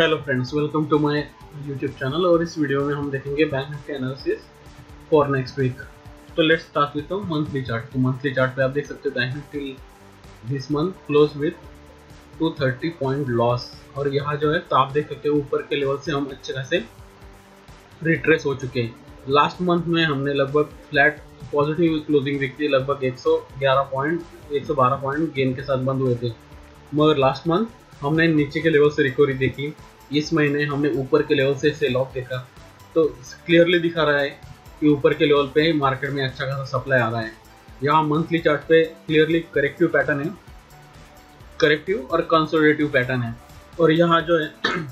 Hello friends welcome to my YouTube channel और इस video में हम देखेंगे Bank Nifty analysis for next week तो let's start the monthly chart तो मंथली चार्ट पे आप देख सकते हो Bank Nifty this month close with 230 point loss और यहाँ जो है तो आप देख सकते हो ऊपर के लेवल से हम अच्छे खासे रिट्रेस हो चुके हैं। लास्ट मंथ में हमने लगभग फ्लैट पॉजिटिव क्लोजिंग देखी लगभग 111 पॉइंट 112 पॉइंट गेन के साथ बंद हुए थे। मगर लास्ट मंथ हमने नीचे के लेवल से रिकवरी देखी। इस महीने हमने ऊपर के लेवल से सेल ऑफ़ देखा। तो क्लियरली दिखा रहा है कि ऊपर के लेवल पे मार्केट में अच्छा खासा सप्लाई आ रहा है। यहाँ मंथली चार्ट पे क्लियरली करेक्टिव पैटर्न है। करेक्टिव और कंसोलिडेटिव पैटर्न है। और यहाँ जो है,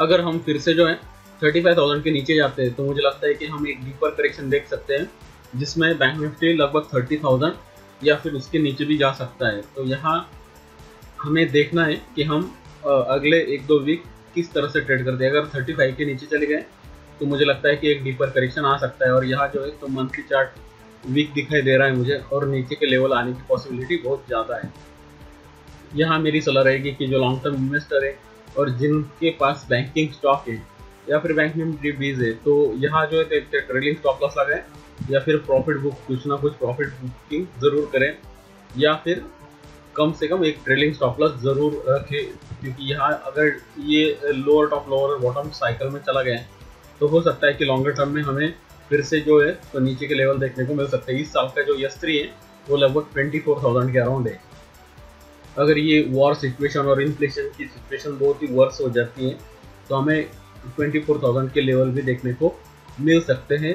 अगर हम फिर से जो है थर्टी फाइव थाउज़ेंड के नीचे जाते हैं तो मुझे लगता है कि हम एक डीपर करेक्शन देख सकते हैं, जिसमें बैंक निफ्टी लगभग थर्टी थाउज़ेंड या फिर उसके नीचे भी जा सकता है। तो यहाँ हमें देखना है कि हम अगले एक दो वीक किस तरह से ट्रेड करते हैं। अगर थर्टी फाइव के नीचे चले गए तो मुझे लगता है कि एक डीपर करेक्शन आ सकता है और यहाँ जो है तो मंथली चार्ट वीक दिखाई दे रहा है मुझे और नीचे के लेवल आने की पॉसिबिलिटी बहुत ज़्यादा है। यहाँ मेरी सलाह रहेगी कि जो लॉन्ग टर्म इन्वेस्टर है और जिनके पास बैंकिंग स्टॉक है या फिर बैंक निफ्टी बीज है तो यहाँ जो है ट्रेडिंग स्टॉप लॉस लगाए या फिर प्रॉफिट बुक कुछ ना कुछ प्रॉफिट बुकिंग ज़रूर करें या फिर कम से कम एक ट्रेलिंग स्टॉप लॉस ज़रूर रखें, क्योंकि यहाँ अगर ये lower top lower bottom cycle में चला गया तो हो सकता है कि लॉन्गर टर्म में हमें फिर से जो है तो नीचे के लेवल देखने को मिल सकता है। इस साल का जो यस थ्री है, वो लगभग ट्वेंटी फोर थाउज़ेंड के अराउंड है। अगर ये वॉर सिचुएशन और इन्फ्लेशन की सिचुएशन बहुत ही वर्स हो जाती है तो हमें ट्वेंटी फोर थाउज़ेंड के लेवल भी देखने को मिल सकते हैं।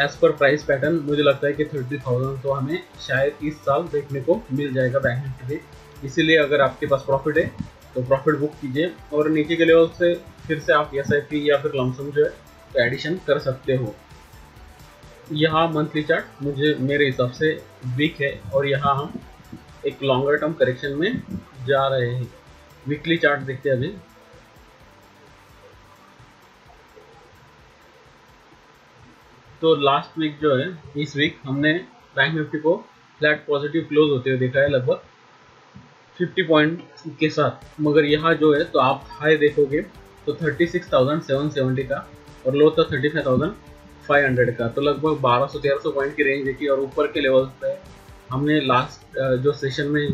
एज पर प्राइस पैटर्न मुझे लगता है कि थर्टी थाउज़ेंड तो हमें शायद इस साल देखने को मिल जाएगा बैंक निफ्टी से इसीलिए अगर आपके पास प्रॉफिट है तो प्रॉफिट बुक कीजिए और नीचे के लेवल से फिर से आप एस या फिर लमसम जो है तो एडिशन कर सकते हो। यहाँ मंथली चार्ट मुझे मेरे हिसाब से वीक है और यहाँ हम एक लॉन्गर टर्म करेक्शन में जा रहे हैं। वीकली चार्ट देखते हैं अभी। तो लास्ट वीक जो है इस वीक हमने बैंक निफ्टी को फ्लैट पॉजिटिव क्लोज होते हुए देखा है लगभग 50 पॉइंट के साथ। मगर यहाँ जो है तो आप हाई देखोगे तो 36,770 का और लो था 35,500 का। तो लगभग 1200-1300 पॉइंट की रेंज देखी और ऊपर के लेवल पे हमने लास्ट जो सेशन में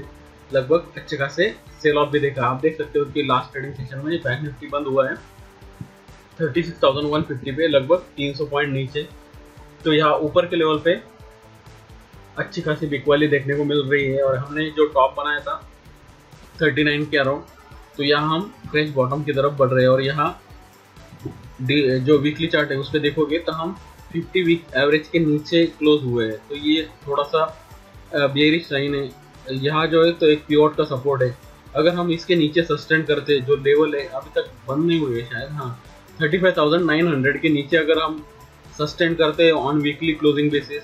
लगभग अच्छे खासे सेल ऑफ़ भी देखा। आप देख सकते हो कि लास्ट ट्रेडिंग सेशन में बैंक निफ्टी बंद हुआ है। 36,150 पे लगभग 300 पॉइंट नीचे तो यहाँ ऊपर के लेवल पे अच्छी खासी बिकवाली देखने को मिल रही है और हमने जो टॉप बनाया था 39 के अराउंड तो यहाँ हम फ्रेश बॉटम की तरफ़ बढ़ रहे हैं और यहाँ जो वीकली चार्ट है उस पर देखोगे तो हम 50 वीक एवरेज के नीचे क्लोज हुए हैं। तो ये थोड़ा सा बेरिश साइन है। यहाँ जो है तो एक प्योर का सपोर्ट है। अगर हम इसके नीचे सस्टेन करते जो लेवल है अभी तक बंद नहीं हुए शायद हाँ। 35,900 के नीचे अगर हम सस्टेन करते हैं ऑन वीकली क्लोजिंग बेसिस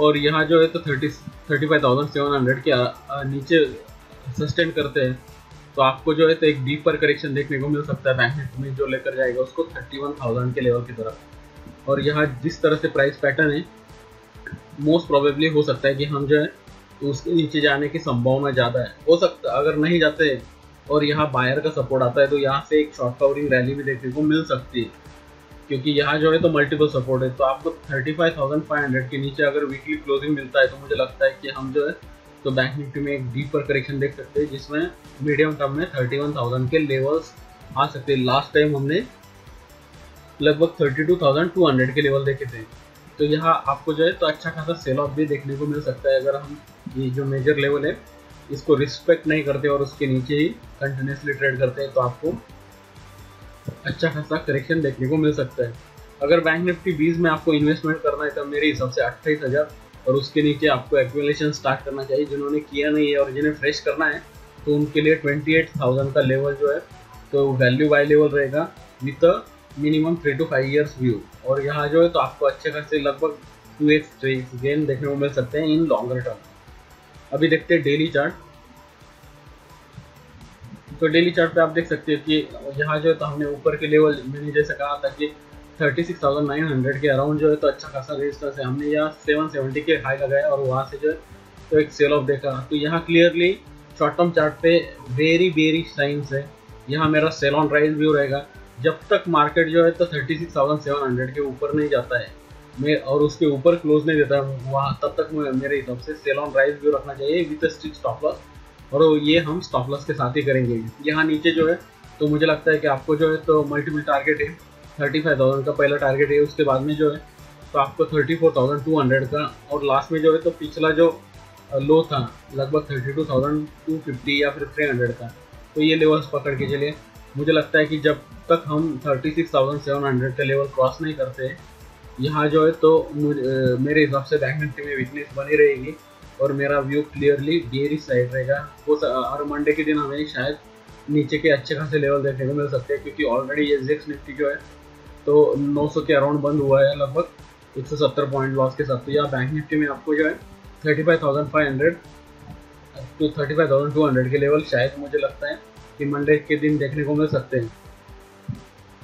और यहाँ जो है तो thirty thirty five thousand seven hundred के नीचे सस्टेन करते हैं। तो आपको जो है तो एक डीपर करेक्शन देखने को मिल सकता है बैंक में जो लेकर जाएगा उसको थर्टी वन थाउज़ेंड के लेवल की तरफ़। और यहाँ जिस तरह से प्राइस पैटर्न है मोस्ट प्रोबेबली हो सकता है कि हम जो है उसके नीचे जाने की संभावना ज़्यादा है। हो सकता अगर नहीं जाते और यहाँ बायर का सपोर्ट आता है तो यहाँ से एक शॉर्ट कवरिंग रैली भी देखने को मिल सकती है। क्योंकि यहाँ जो है तो मल्टीपल सपोर्ट है तो आपको 35,500 के नीचे अगर वीकली क्लोजिंग मिलता है तो मुझे लगता है कि हम जो है तो बैंक निफ्टी में एक डीपर करेक्शन देख सकते हैं जिसमें मीडियम टर्म में 31,000 के लेवल्स आ सकते हैं। लास्ट टाइम हमने लगभग 32,200 के लेवल देखे थे। तो यहाँ आपको जो है तो अच्छा खासा सेल ऑफ़ भी देखने को मिल सकता है अगर हम ये जो मेजर लेवल है इसको रिस्पेक्ट नहीं करते और उसके नीचे ही कंटिन्यूसली ट्रेड करते हैं तो आपको अच्छा खासा करेक्शन देखने को मिल सकता है। अगर बैंक निफ्टी बीस में आपको इन्वेस्टमेंट करना है तो मेरे हिसाब से अट्ठाईस हज़ार और उसके नीचे आपको एक्विलेशन स्टार्ट करना चाहिए। जिन्होंने किया नहीं है और जिन्हें फ्रेश करना है तो उनके लिए ट्वेंटी एट थाउज़ेंड का लेवल जो है तो वैल्यू बाय लेवल रहेगा with minimum three to five years view और यहाँ जो है तो आपको अच्छे खासे लगभग टू एक्स गेन देखने को मिल सकते हैं इन लॉन्गर टर्म अभी देखते हैं डेली चार्ट तो डेली चार्ट पे आप देख सकते हो कि यहाँ जो है तो हमने ऊपर के लेवल मैंने जैसे कहा था कि 36,900 के अराउंड जो है तो अच्छा खासा रेजिस्टेंस है हमने यहाँ 770 के हाई लगाया और वहाँ से जो है तो एक सेल ऑफ़ देखा। तो यहाँ क्लियरली शॉर्ट टर्म चार्ट पे वेरी वेरी साइंस है। यहाँ मेरा सेल ऑन राइज व्यू रहेगा। जब तक मार्केट जो है तो thirty six thousand seven hundred के ऊपर नहीं जाता है। मैं और उसके ऊपर क्लोज नहीं देता वहाँ तब तक मेरे हिसाब से सेल ऑन राइज व्यू रखना चाहिए विद स्ट्रिक्ट स्टॉप लॉस और ये हम स्टॉप लॉस के साथ ही करेंगे। यहाँ नीचे जो है तो मुझे लगता है कि आपको जो है तो मल्टीपल टारगेट है। थर्टी फाइव थाउज़ेंड का पहला टारगेट है, उसके बाद में जो है तो आपको thirty four thousand two hundred का और लास्ट में जो है तो पिछला जो लो था, लगभग thirty two thousand two fifty या फिर थ्री हंड्रेड का। तो ये लेवल्स पकड़ के चलिए। मुझे लगता है कि जब तक हम thirty six thousand seven hundred का लेवल क्रॉस नहीं करते, यहाँ जो है तो मेरे हिसाब से बैंक निफ्टी में वीकनेस बनी रहेगी। और मेरा व्यू क्लियरली डेरी साइड रहेगा। वो और मंडे के दिन हमें शायद नीचे के अच्छे खासे लेवल देखने को मिल सकते हैं क्योंकि ऑलरेडी ये एस निफ्टी जो है तो 900 के अराउंड बंद हुआ है लगभग। 170 पॉइंट लॉस के साथ। तो यहाँ बैंक निफ्टी में आपको जो है 35,500 टू 35,200 के लेवल शायद मुझे लगता है कि मंडे के दिन देखने को मिल सकते हैं।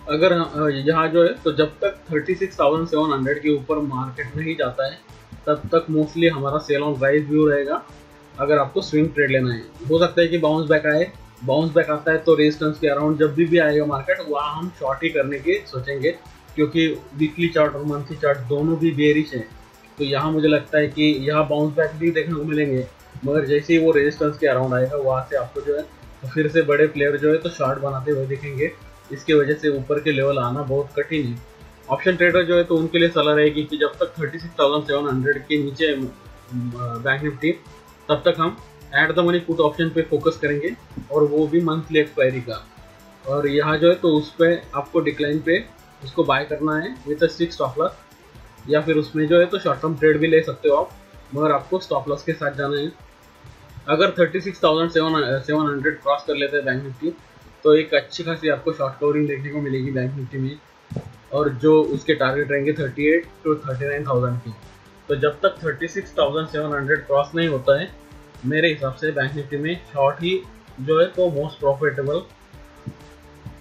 अगर यहाँ जो है तो जब तक 36,700 के ऊपर मार्केट नहीं जाता है तब तक मोस्टली हमारा सेल ऑन राइज व्यू रहेगा। अगर आपको स्विंग ट्रेड लेना है। हो सकता है कि बाउंस बैक आए। बाउंस बैक आता है तो रेजिस्टेंस के अराउंड जब भी भी आएगा मार्केट वहाँ हम शॉर्ट ही करने के सोचेंगे। क्योंकि वीकली चार्ट और मंथली चार्ट दोनों भी बेरिश हैं। तो यहाँ मुझे लगता है कि यहाँ बाउंस बैक भी देखने को मिलेंगे। मगर जैसे ही वो रेजिस्टेंस के अराउंड आएगा, वहाँ से आपको जो है तो फिर से बड़े प्लेयर जो है तो शॉर्ट बनाते हुए दिखेंगे। इसकी वजह से ऊपर के लेवल आना बहुत कठिन है। ऑप्शन ट्रेडर जो है तो उनके लिए सलाह रहेगी कि जब तक thirty six thousand seven hundred के नीचे बैंक निफ्टी तब तक हम at the money put option पे फोकस करेंगे और वो भी मंथली एक्सपायरी का। और यहाँ जो है तो उस पर आपको डिक्लाइन पे उसको बाय करना है with a six stop loss या फिर उसमें जो है तो शॉर्ट टर्म ट्रेड भी ले सकते हो आप, मगर आपको स्टॉप लॉस के साथ जाना है। अगर thirty six thousand seven seven hundred cross कर लेते हैं बैंक निफ्टी तो एक अच्छी खासी आपको शॉर्ट कवरिंग देखने को मिलेगी बैंक निफ्टी में। और जो उसके टारगेट रहेंगे thirty eight to thirty nine thousand की। तो जब तक thirty six thousand seven hundred cross नहीं होता है, मेरे हिसाब से बैंक निफ्टी में शॉर्ट ही जो है तो मोस्ट प्रॉफिटेबल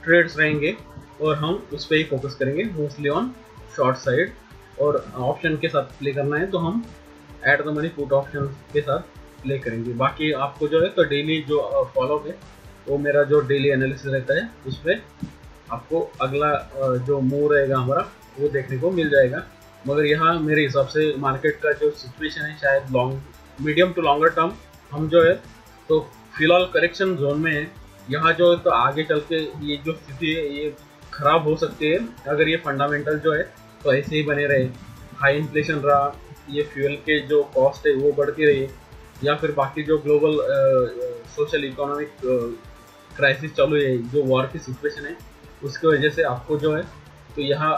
ट्रेड्स रहेंगे और हम उस पर ही फोकस करेंगे मोस्टली ऑन शॉर्ट साइड और ऑप्शन के साथ प्ले करना है तो हम at the money put option के साथ प्ले करेंगे। बाकी आपको जो है तो डेली जो फॉलो है, वो मेरा जो डेली एनालिसिस रहता है, उस पर आपको अगला जो मूव रहेगा हमारा, वो देखने को मिल जाएगा। मगर यहाँ मेरे हिसाब से मार्केट का जो सिचुएशन है, शायद long medium to longer term हम जो है तो फ़िलहाल करेक्शन जोन में है। यहाँ जो है तो आगे चल के ये जो स्थिति है, ये खराब हो सकती है। अगर ये फंडामेंटल जो है तो ऐसे ही बने रहे। हाई इन्फ्लेशन रहा, ये फ्यूल के जो कॉस्ट है, वो बढ़ती रही। या फिर बाकी जो ग्लोबल सोशल इकोनॉमिक क्राइसिस चालू है, जो वॉर की सिचुएशन है उसकी वजह से आपको जो है तो यहाँ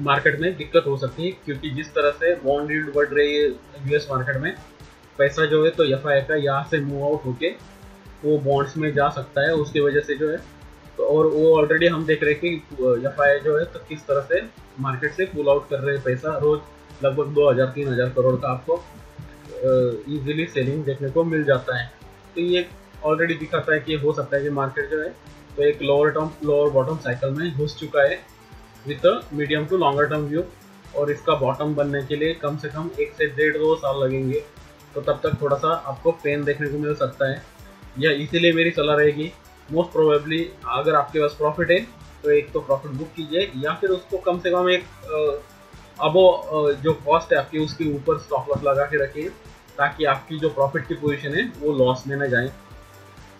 मार्केट में दिक्कत हो सकती है, क्योंकि जिस तरह से बॉन्ड यील्ड बढ़ रही है यूएस मार्केट में, पैसा जो है तो एफ़ का यहाँ से मूव आउट होके वो बॉन्ड्स में जा सकता है, उसकी वजह से जो है। तो और वो ऑलरेडी हम देख रहे हैं कि एफ़ जो है तो किस तरह से मार्केट से पुल आउट कर रहे हैं पैसा, रोज लगभग दो हज़ार, तीन हज़ार करोड़ का आपको इजीली सेलिंग देखने को मिल जाता है। तो ये ऑलरेडी दिखाता है कि हो सकता है कि मार्केट जो है तो एक lower term lower bottom cycle में घुस चुका है with medium to longer term view और इसका बॉटम बनने के लिए कम से कम एक से डेढ़ दो साल लगेंगे। तो तब तक थोड़ा सा आपको पेन देखने को मिल सकता है। या इसीलिए मेरी सलाह रहेगी। मोस्ट प्रोबेबली अगर आपके पास प्रॉफिट है तो एक तो प्रॉफिट बुक कीजिए या फिर उसको कम से कम एक अबो जो कॉस्ट है आपकी, उसके ऊपर स्टॉप लॉस लगा के रखिए ताकि आपकी जो प्रॉफिट की पोजीशन है, वो लॉस में न जाए।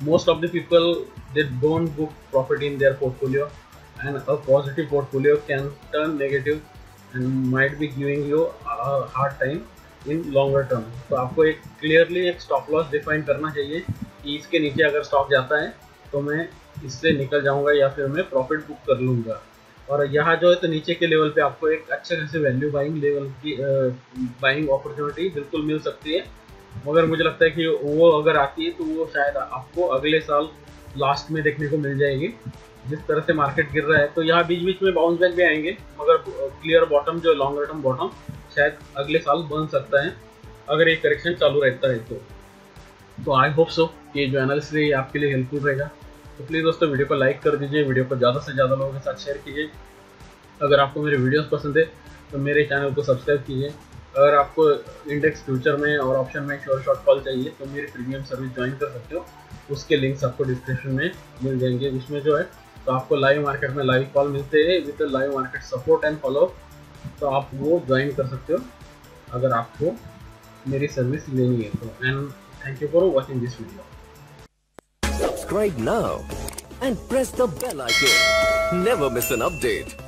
Most of the people they don't book profit in their portfolio and a positive portfolio can turn negative and might be giving you hard time in longer term तो आपको एक clearly एक stop loss define करना चाहिए कि इसके नीचे अगर स्टॉक जाता है तो मैं इससे निकल जाऊँगा या फिर मैं प्रॉफिट बुक कर लूँगा। और यहाँ जो है तो नीचे के लेवल पे आपको एक अच्छे खासे वैल्यू बाइंग लेवल की बाइंग अपॉर्चुनिटी बिल्कुल मिल सकती है। मगर मुझे लगता है कि वो अगर आती है तो वो शायद आपको अगले साल लास्ट में देखने को मिल जाएगी। जिस तरह से मार्केट गिर रहा है तो यहाँ बीच बीच में बाउंस बैक भी आएँगे, मगर क्लियर बॉटम जो लॉन्गर टर्म बॉटम शायद अगले साल बन सकता है, अगर ये करेक्शन चालू रहता है तो। तो आई होप सो कि जो एनालिसिस है, ये आपके लिए हेल्पफुल रहेगा। तो प्लीज़ दोस्तों वीडियो को लाइक कर दीजिए वीडियो को ज़्यादा से ज़्यादा लोगों के साथ शेयर कीजिए। अगर आपको मेरे वीडियोस पसंद है तो मेरे चैनल को सब्सक्राइब कीजिए। अगर आपको इंडेक्स फ्यूचर में और ऑप्शन में श्योर शॉर्ट कॉल चाहिए तो मेरी प्रीमियम सर्विस ज्वाइन कर सकते हो। उसके लिंक्स आपको डिस्क्रिप्शन में मिल जाएँगे। उसमें जो है तो आपको लाइव मार्केट में लाइव कॉल मिलते हैं with live market support and follow तो आप वो ज्वाइन कर सकते हो, अगर आपको मेरी सर्विस लेनी है तो। And thank you for watching this video Subscribe now and press the bell icon. Never miss an update.